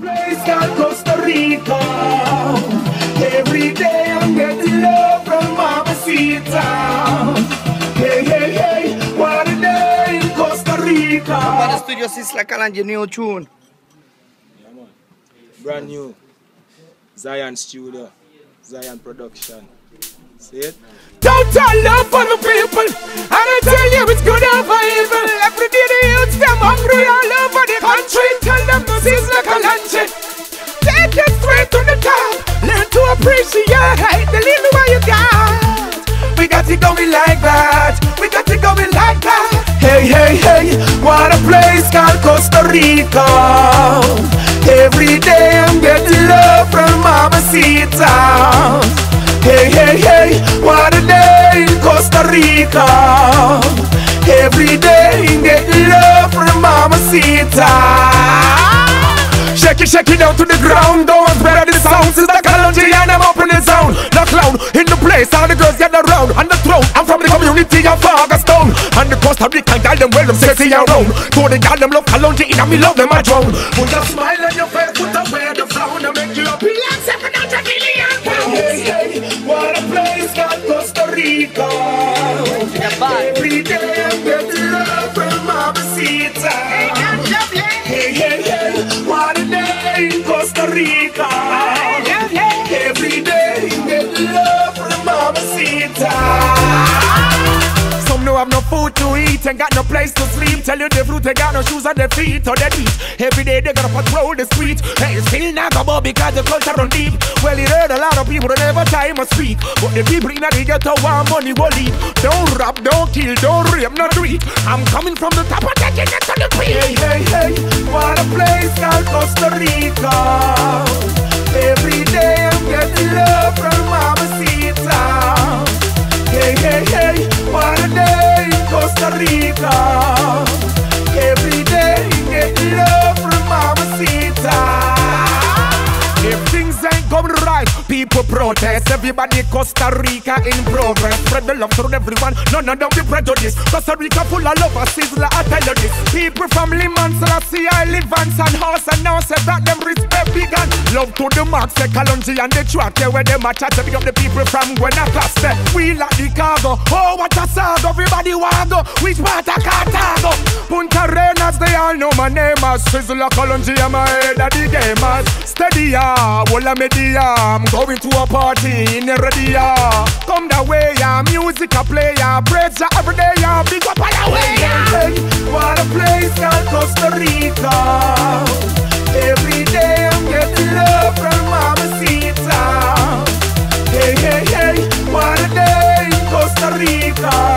Place called Costa Rica. Every day I'm getting love from Mamacita. Hey, hey, hey, what a day in Costa Rica. Para Studio Sizzla Kalonji new tune. Yeah, man. Brand new. Zion Studio. Zion Production. See it? Total love for the Rica. Every day I'm getting love from Mama Mamacita. Hey, hey, hey, what a day in Costa Rica. Every day I'm getting love from Mama Mamacita. Shake it, shake it down to the ground. Don't spread the sound. Since the Kalonji and I'm up in the zone. The clown in the place, all the girls get around. On the throne, community of Augustone. And the Costa Rican gal, them well, them sexy around. To the gal, them love Kalonji, and me love them, I drown. Put a smile on your face, put away the frown, and make you happy. Like seven hundred million pounds. Hey, hey, what a place called Costa Rica. Every day I'm getting love from Mamacita. Hey, hey, hey, what a day in Costa Rica. Every day getting love from Mamacita. No food to eat and got no place to sleep. Tell you the fruit, they got no shoes on their feet or their teeth. Every day they gotta patrol the street. Hey, still not about because the culture run deep. Well, it hurt a lot of people that never time to speak. But the people in the ghetto want money will. Don't rap, don't kill, don't rape, not treat. I'm coming from the top of taking it to the peak. Hey, hey, hey, what a place called Costa Rica. Every day Rica. People protest. Everybody Costa Rica in progress. Spread the love through everyone. None of them be prejudice. Costa Rica full of love, Sizzla. I tell you this. People from Limón, Selassie, Levants and Horse and now say that them respect big and love to the max. Say Kalonji and the track. Yeah, where them a chat up the people from Guanacaste. We like the cargo. Oh, what a saga. Everybody want go. Which part of Cartago? Puntarenas, they all know my name as Sizzla Kalonji. I'm a head of the gamers. Steady, yeah. Walla media. I'm going going to a party in the radio. Come that way, yeah. Music a play, yeah. Praise ya every day, yeah. Big up on the way, yeah. Hey, what a place, called Costa Rica. Every day I'm getting love from Mamacita. Hey, hey, hey, what a day, Costa Rica.